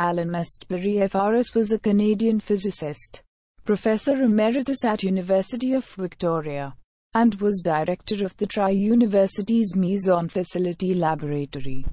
Alan Astbury FRS was a Canadian physicist, professor emeritus at University of Victoria, and was director of the Tri-University's Meson Facility Laboratory.